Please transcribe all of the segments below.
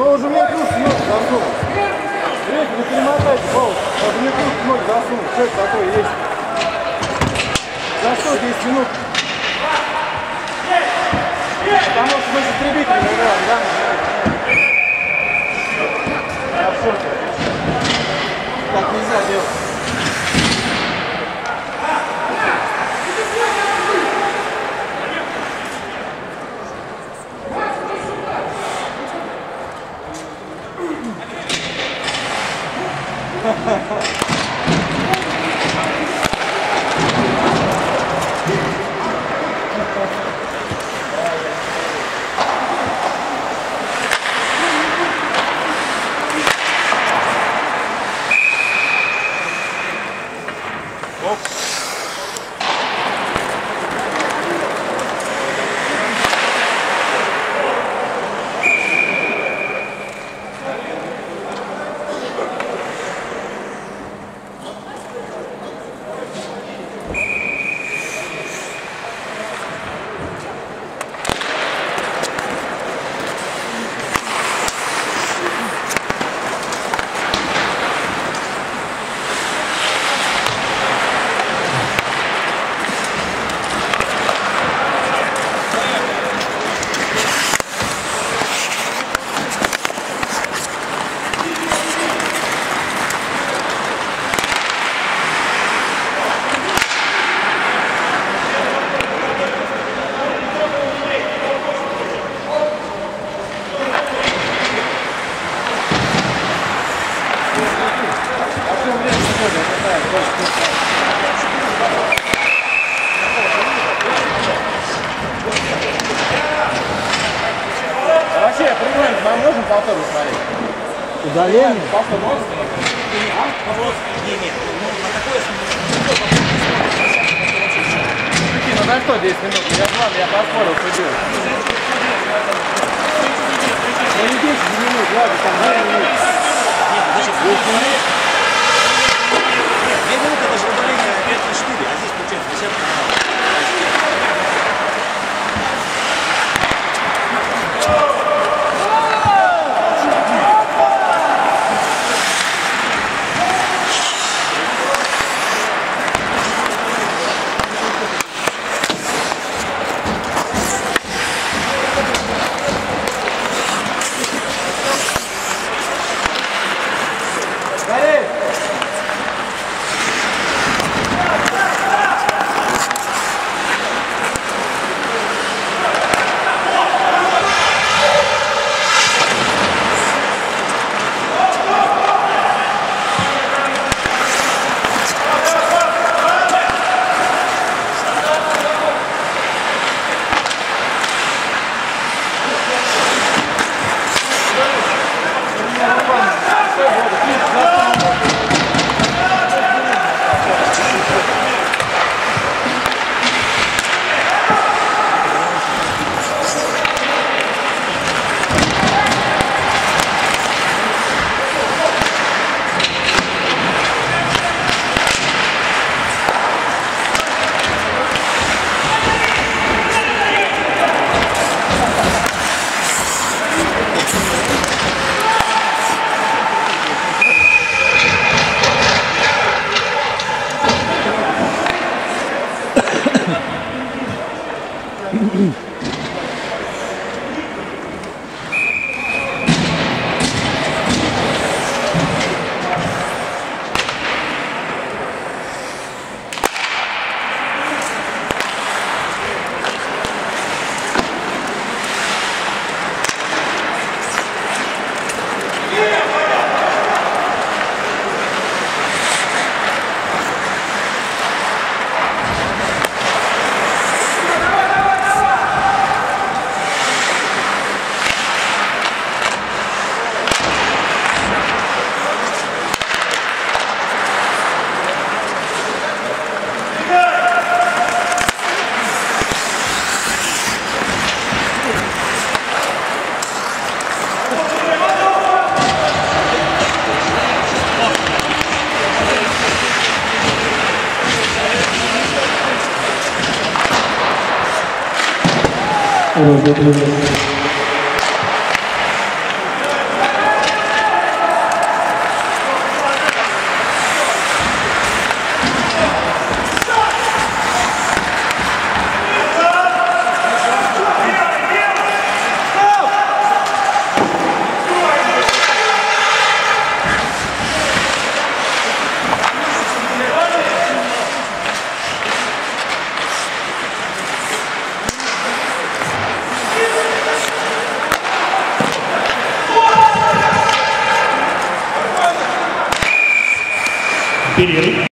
Но уже мне тут ног засунул. Смотрите, не перемотайте паузу. Даже мне тут ног засунул. Что это такое есть? За что 10 минут? Потому что мы затребители играем, да? Так нельзя делать. Ha ha ha. Перерыв. period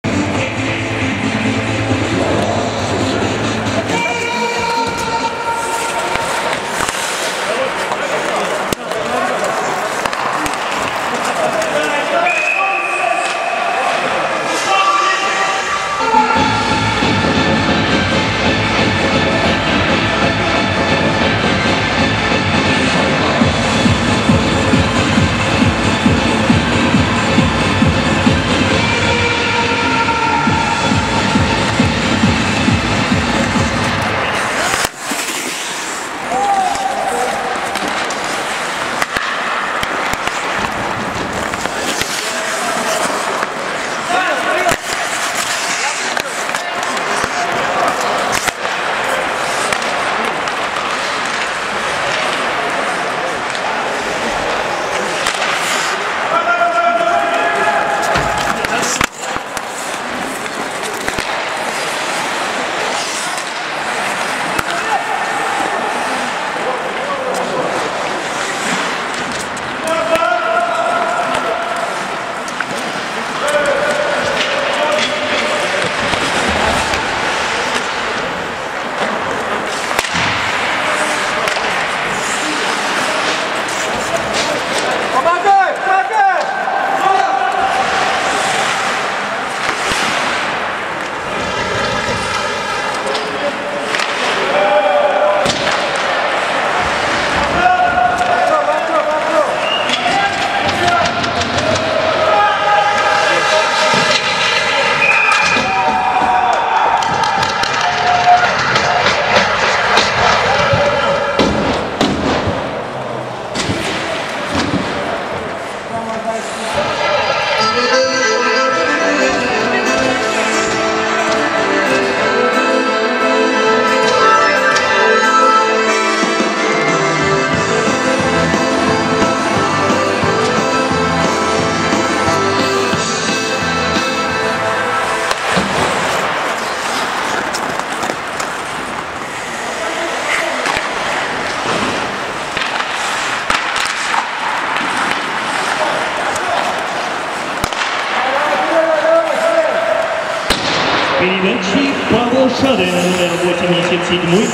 87. Шайбу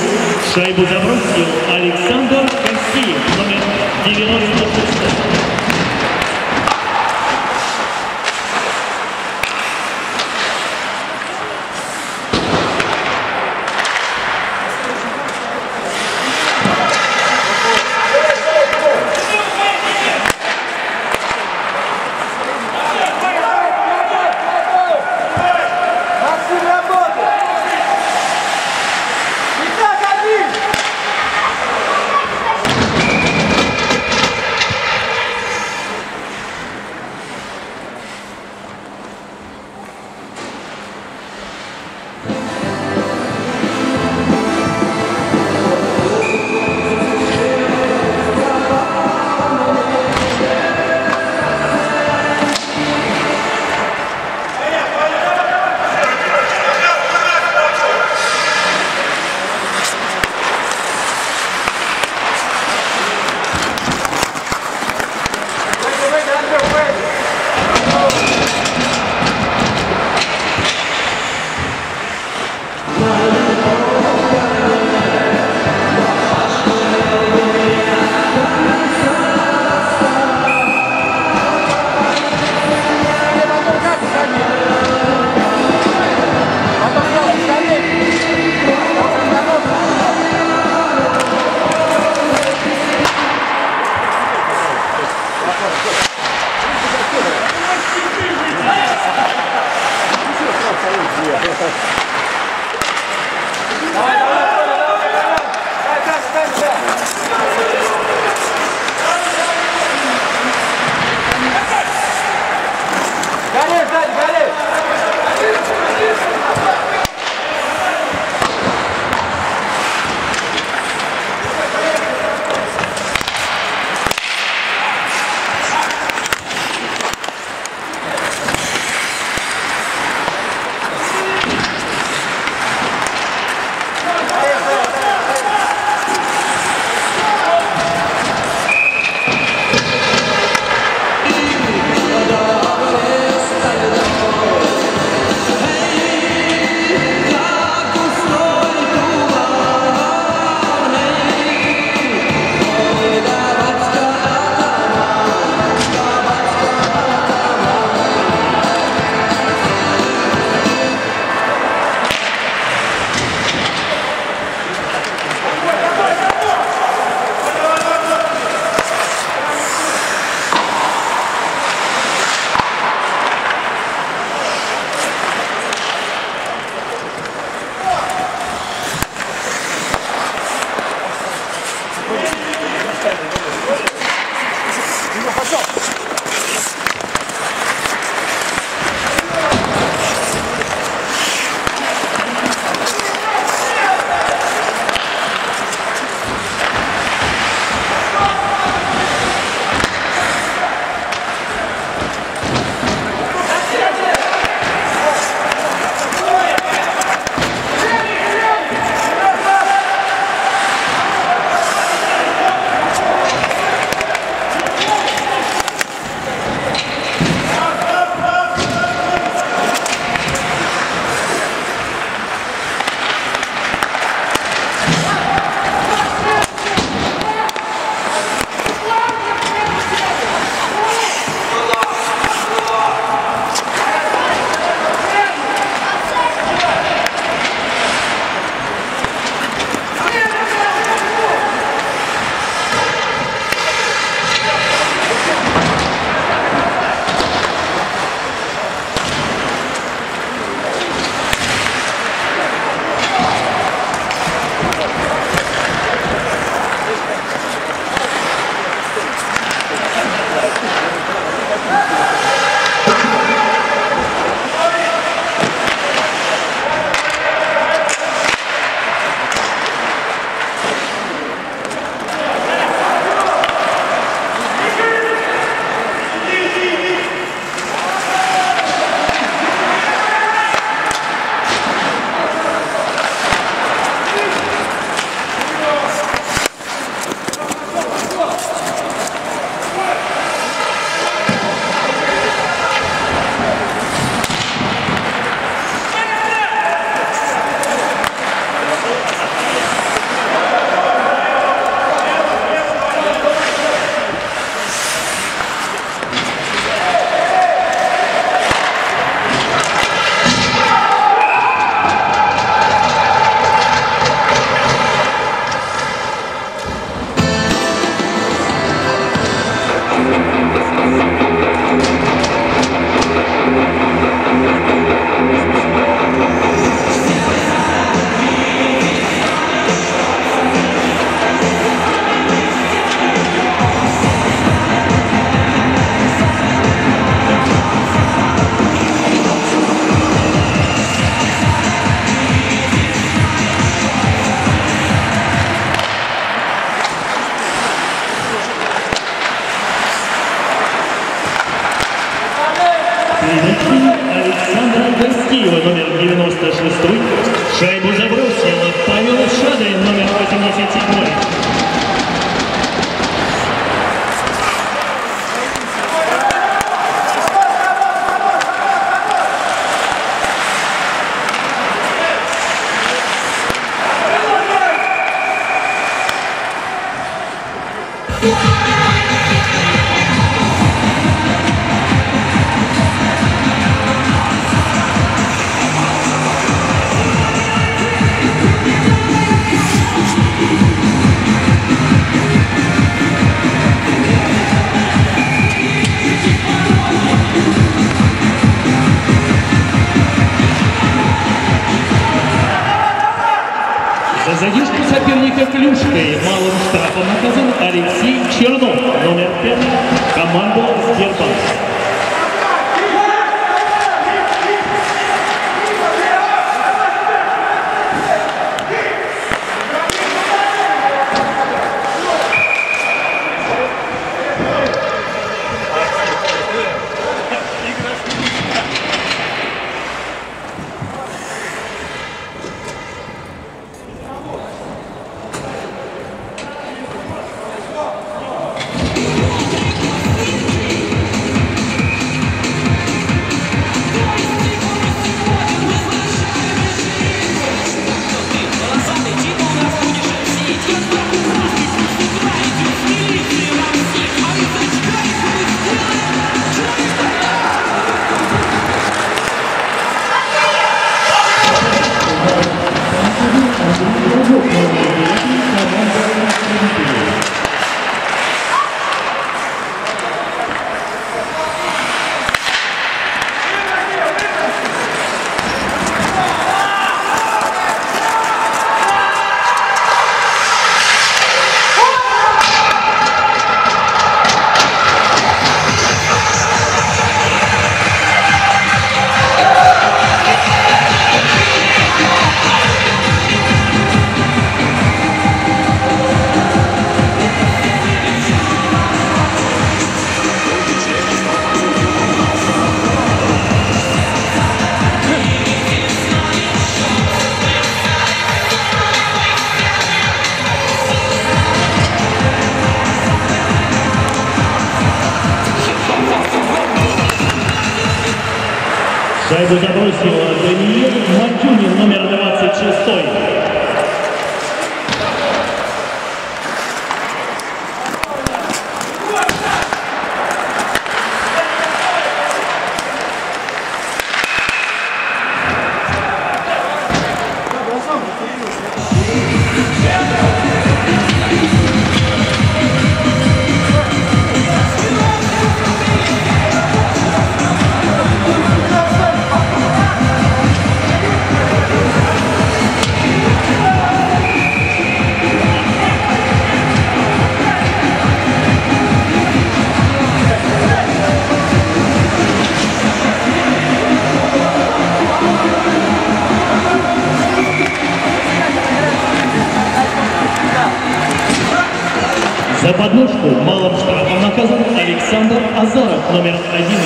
За подножку малым штрафом наказан Александр Азаров, номер 11.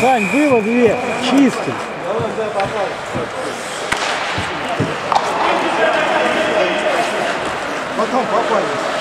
Сань, было две, чистым. Qual foi isso?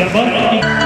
E a.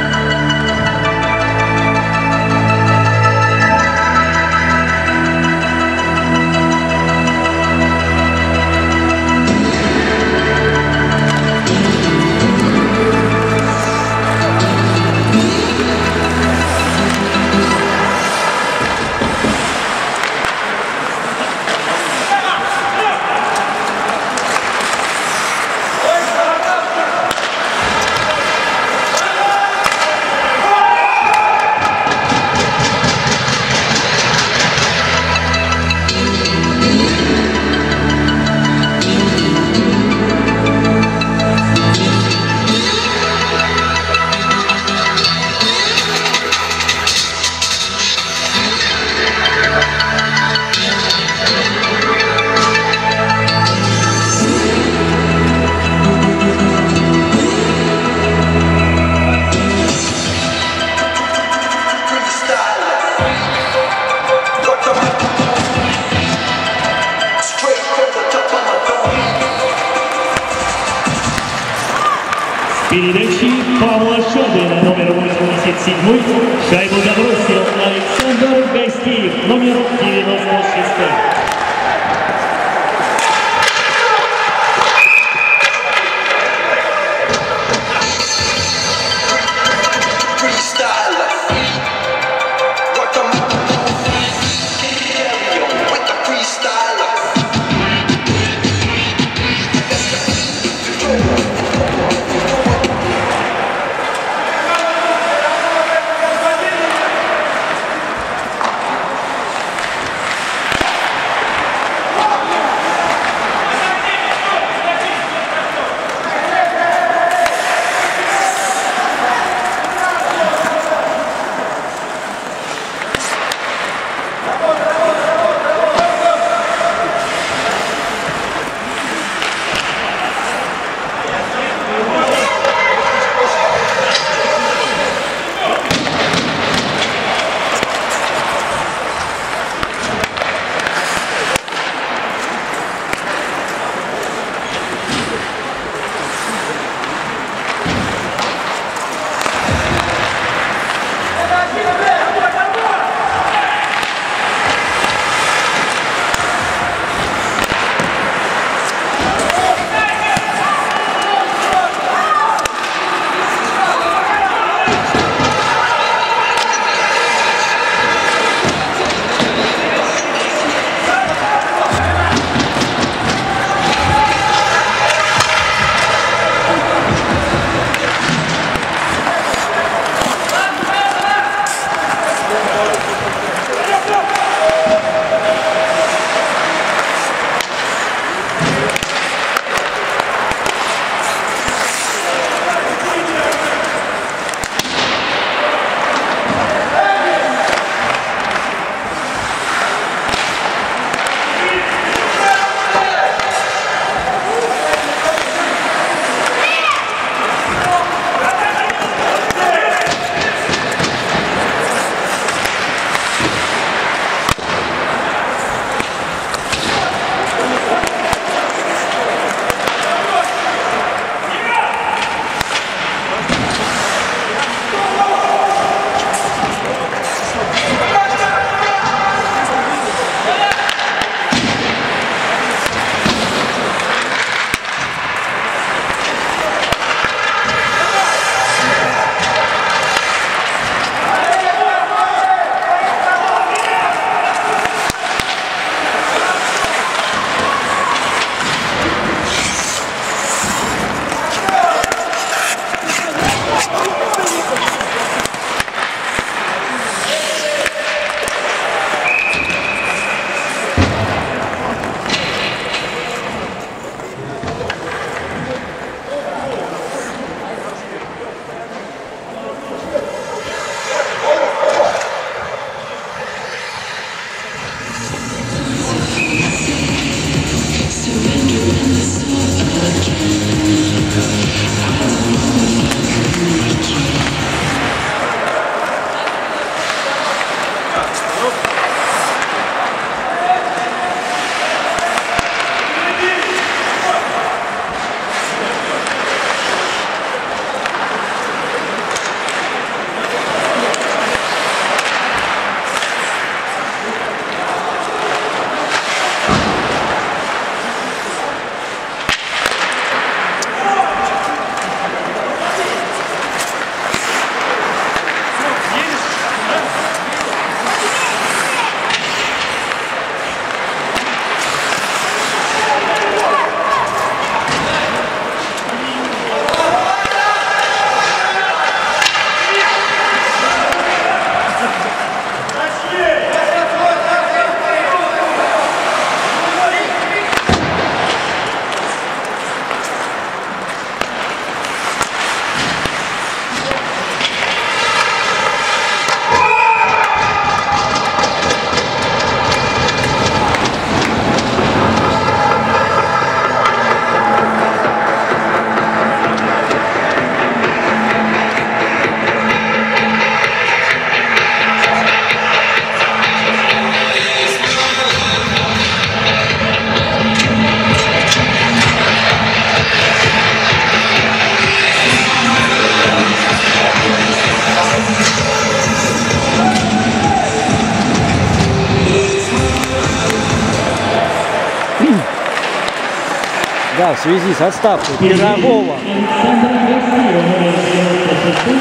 связи с отставкой Пирогова. Александр Гарсия, номер 96.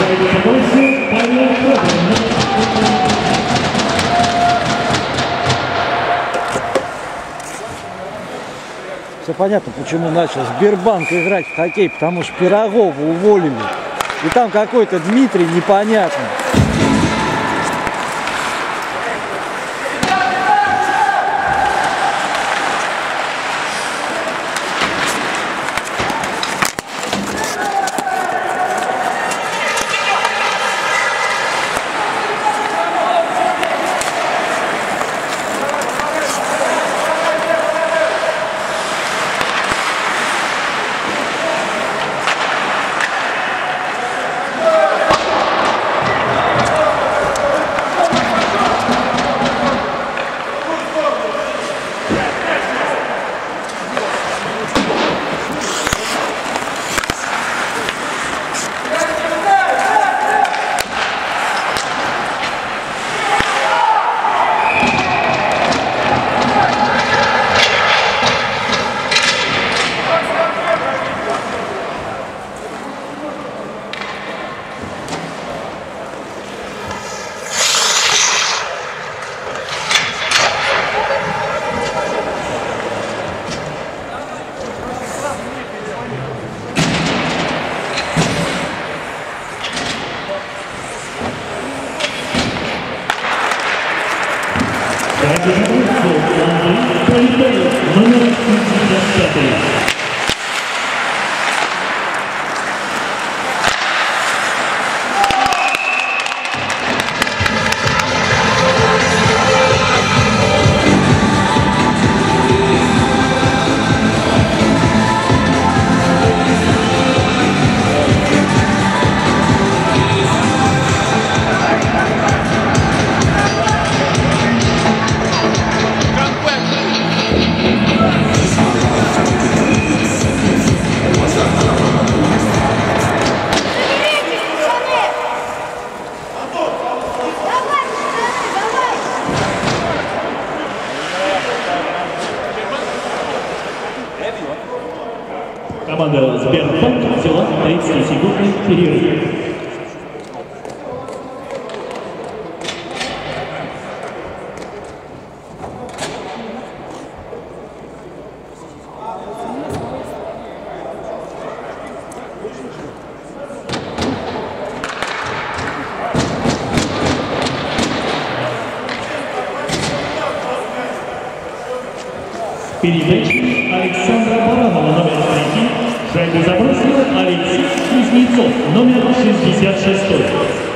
Зайдет в больше Павел Федоров. Все понятно, почему начал Сбербанк играть в хоккей, потому что Пирогова уволили. И там какой-то Дмитрий непонятный. Команда Сбербанк взяла 30-секундный перерыв. Numer 66 stoi.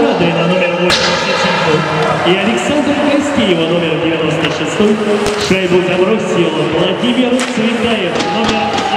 Шадрина, номер 87, и Александра Костеева, номер 96, шайбу забросил Владимир Цветаев, номер